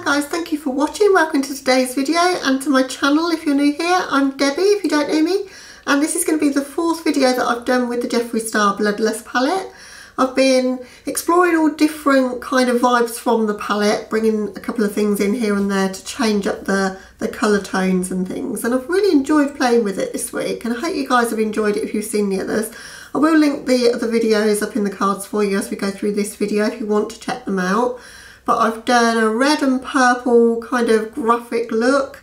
Hi guys, thank you for watching. Welcome to today's video and to my channel if you're new here. I'm Debbie if you don't know me and this is going to be the fourth video that I've done with the Jeffree Star Blood Lust palette. I've been exploring all different kind of vibes from the palette, bringing a couple of things in here and there to change up the, the colour tones and things. And I've really enjoyed playing with it this week and I hope you guys have enjoyed it if you've seen the others. I will link the other videos up in the cards for you as we go through this video if you want to check them out. But I've done a red and purple kind of graphic look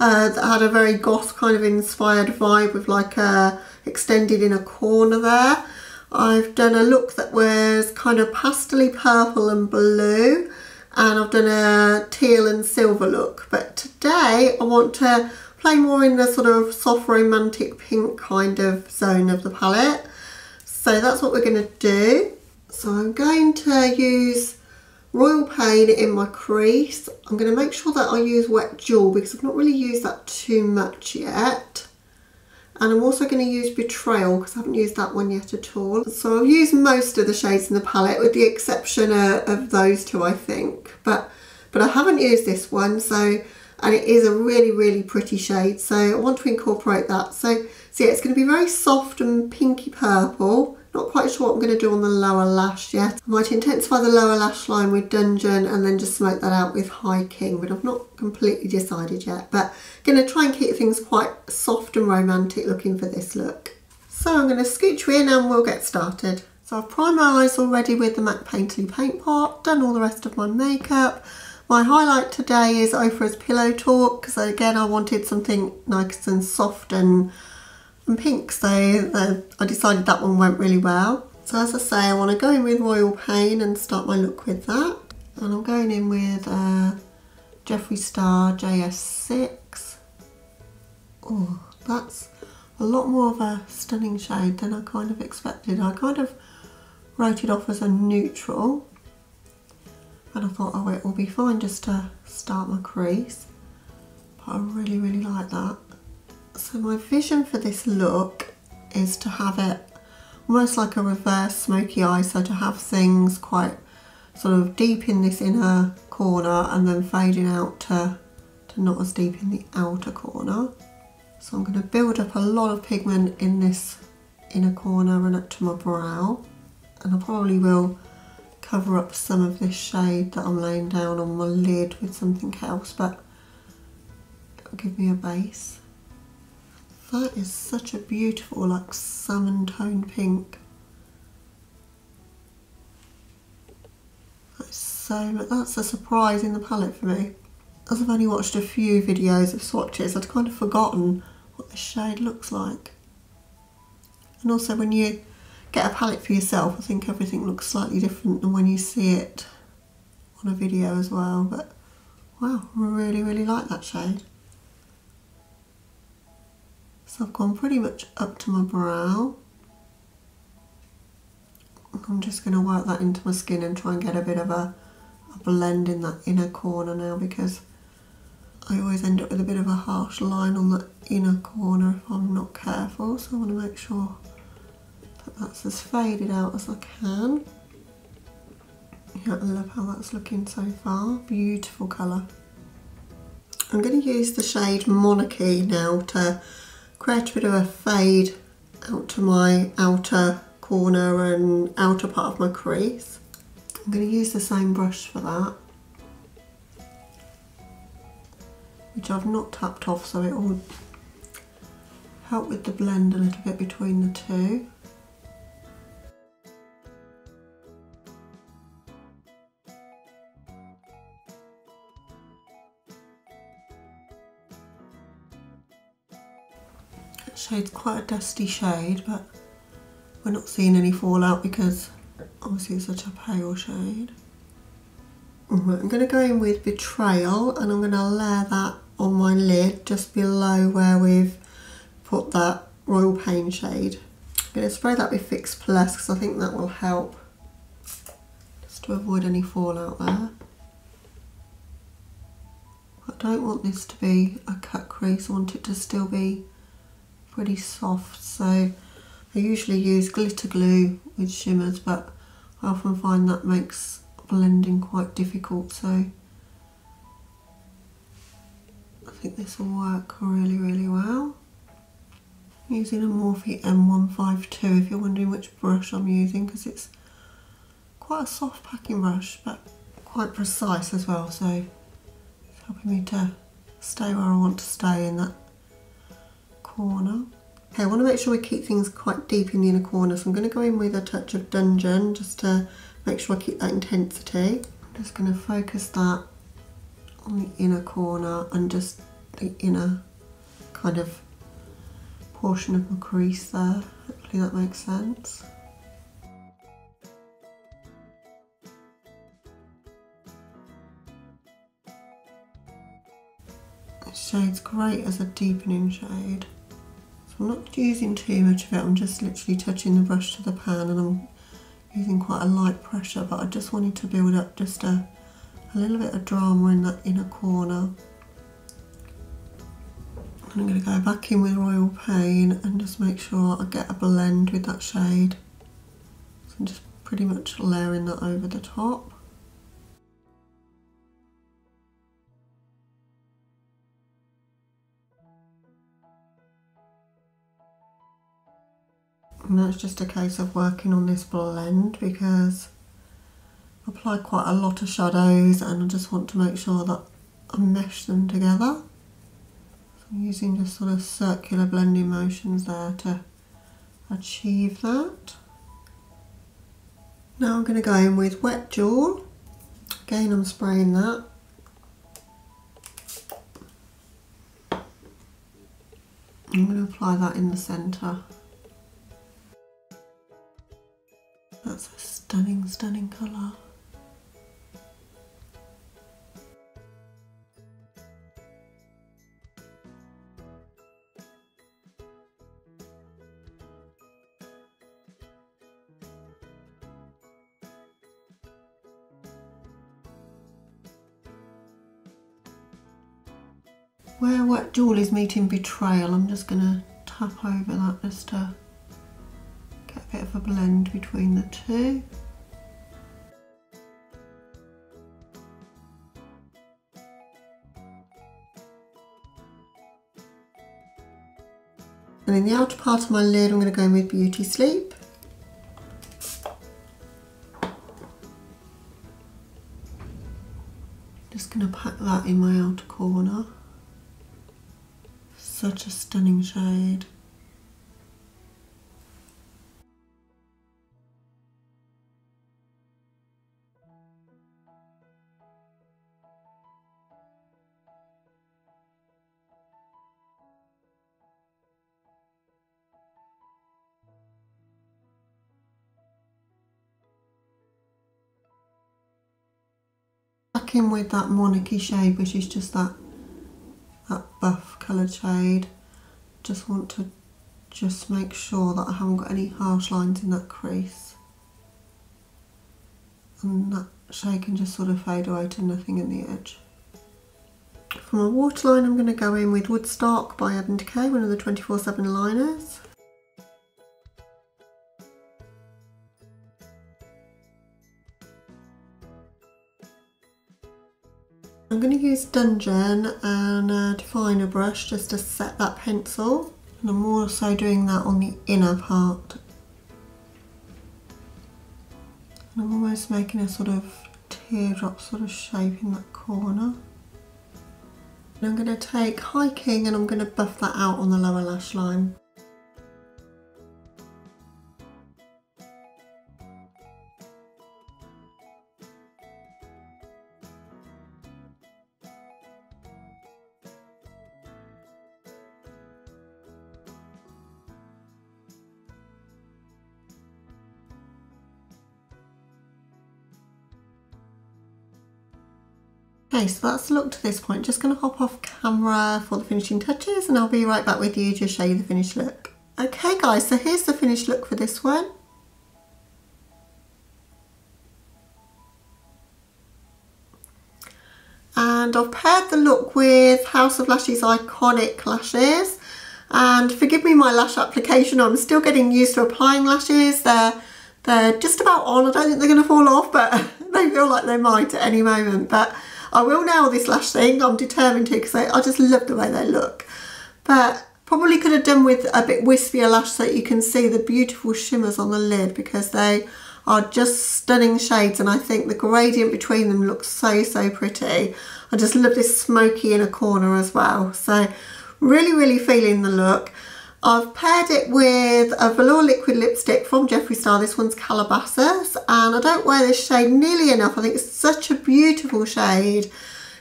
uh, that had a very goth kind of inspired vibe with like a extended in a corner there. I've done a look that was kind of pastely purple and blue and I've done a teal and silver look. But today I want to play more in the sort of soft romantic pink kind of zone of the palette. So that's what we're going to do. So I'm going to use Royal Pain in my crease I'm going to make sure that I use Wet Jewel because I've not really used that too much yet and I'm also going to use Betrayal because I haven't used that one yet at all. So I've used most of the shades in the palette with the exception of, of those two I think. But, but I haven't used this one so and it is a really really pretty shade so I want to incorporate that. So, so yeah it's going to be very soft and pinky purple not quite sure what I'm going to do on the lower lash yet. I might intensify the lower lash line with Dungeon and then just smoke that out with High King, but I've not completely decided yet. But I'm going to try and keep things quite soft and romantic looking for this look. So I'm going to scooch you in and we'll get started. So I've primed my eyes already with the MAC Painterly Paint Pot, done all the rest of my makeup. My highlight today is Ofra's Pillow Talk because again I wanted something nice and soft and and pink so uh, I decided that one went really well. So as I say I want to go in with Royal Pain and start my look with that and I'm going in with uh, Jeffree Star JS6. Oh that's a lot more of a stunning shade than I kind of expected. I kind of wrote it off as a neutral and I thought oh it will be fine just to start my crease but I really really like that. So my vision for this look is to have it almost like a reverse smoky eye, so to have things quite sort of deep in this inner corner and then fading out to, to not as deep in the outer corner. So I'm going to build up a lot of pigment in this inner corner and up to my brow and I probably will cover up some of this shade that I'm laying down on my lid with something else but it'll give me a base. That is such a beautiful like salmon tone pink. That's so that's a surprise in the palette for me. As I've only watched a few videos of swatches, I'd kind of forgotten what the shade looks like. And also when you get a palette for yourself, I think everything looks slightly different than when you see it on a video as well. But wow, I really, really like that shade. So I've gone pretty much up to my brow. I'm just going to work that into my skin and try and get a bit of a, a blend in that inner corner now because I always end up with a bit of a harsh line on the inner corner if I'm not careful so I want to make sure that that's as faded out as I can. Yeah, I love how that's looking so far. Beautiful colour. I'm going to use the shade Monarchy now to create a bit of a fade out to my outer corner and outer part of my crease. I'm going to use the same brush for that which I've not tapped off so it will help with the blend a little bit between the two. Shade's quite a dusty shade, but we're not seeing any fallout because obviously it's such a pale shade. I'm going to go in with Betrayal and I'm going to layer that on my lid just below where we've put that Royal Pain shade. I'm going to spray that with Fix Plus because I think that will help just to avoid any fallout there. I don't want this to be a cut crease, I want it to still be pretty soft so I usually use glitter glue with shimmers but I often find that makes blending quite difficult so I think this will work really, really well. using a Morphe M152 if you're wondering which brush I'm using because it's quite a soft packing brush but quite precise as well so it's helping me to stay where I want to stay in that corner. Okay, I want to make sure we keep things quite deep in the inner corner so I'm going to go in with a touch of Dungeon just to make sure I keep that intensity. I'm just going to focus that on the inner corner and just the inner kind of portion of my crease there. Hopefully that makes sense. Shade's great as a deepening shade. I'm not using too much of it, I'm just literally touching the brush to the pan and I'm using quite a light pressure but I just wanted to build up just a, a little bit of drama in that inner corner. And I'm going to go back in with Royal Pain and just make sure I get a blend with that shade. So I'm just pretty much layering that over the top. And that's just a case of working on this blend because I apply quite a lot of shadows and I just want to make sure that I mesh them together. So I'm using just sort of circular blending motions there to achieve that. Now I'm going to go in with Wet Jewel. Again I'm spraying that. I'm going to apply that in the centre. That's a stunning, stunning colour. Where Wet Jewel is meeting Betrayal, I'm just going to tap over that get a bit of a blend between the two. And in the outer part of my lid, I'm going to go in with Beauty Sleep. Just going to pack that in my outer corner. Such a stunning shade. Back in with that monarchy shade which is just that that buff coloured shade just want to just make sure that I haven't got any harsh lines in that crease and that shade can just sort of fade away to nothing in the edge. For my waterline I'm going to go in with Woodstock by Urban Decay, one of the 24-7 liners. I'm going to use Dungeon and uh, a definer brush just to set that pencil. And I'm also doing that on the inner part. And I'm almost making a sort of teardrop sort of shape in that corner. And I'm going to take Hiking and I'm going to buff that out on the lower lash line. Okay, so that's the look to this point. Just going to hop off camera for the finishing touches and I'll be right back with you to show you the finished look. Okay guys, so here's the finished look for this one. And I've paired the look with House of Lashes Iconic Lashes. And forgive me my lash application, I'm still getting used to applying lashes. They're, they're just about on, I don't think they're going to fall off, but they feel like they might at any moment. But I will nail this lash thing. I'm determined to because I, I just love the way they look. But probably could have done with a bit wispier lash so that you can see the beautiful shimmers on the lid because they are just stunning shades and I think the gradient between them looks so, so pretty. I just love this smoky inner corner as well. So really, really feeling the look. I've paired it with a velour liquid lipstick from Jeffree Star. This one's Calabasas and I don't wear this shade nearly enough. I think it's such a beautiful shade.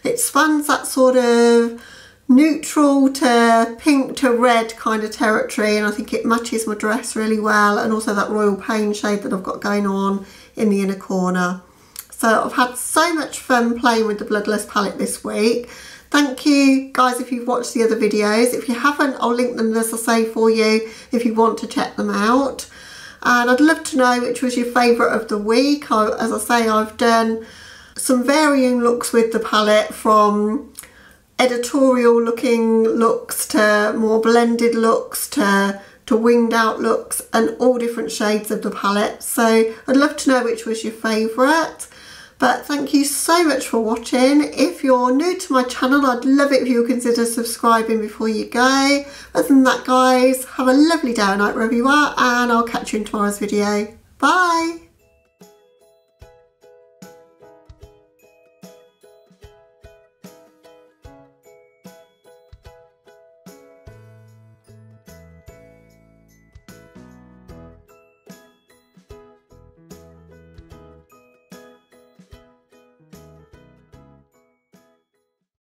It spans that sort of neutral to pink to red kind of territory and I think it matches my dress really well and also that Royal Pain shade that I've got going on in the inner corner. So I've had so much fun playing with the Blood Lust palette this week. Thank you guys if you've watched the other videos. If you haven't, I'll link them as I say for you if you want to check them out. And I'd love to know which was your favourite of the week. I, as I say, I've done some varying looks with the palette from editorial looking looks to more blended looks to to winged out looks and all different shades of the palette so I'd love to know which was your favourite but thank you so much for watching. If you're new to my channel I'd love it if you consider subscribing before you go. Other than that guys have a lovely day or night wherever you are and I'll catch you in tomorrow's video. Bye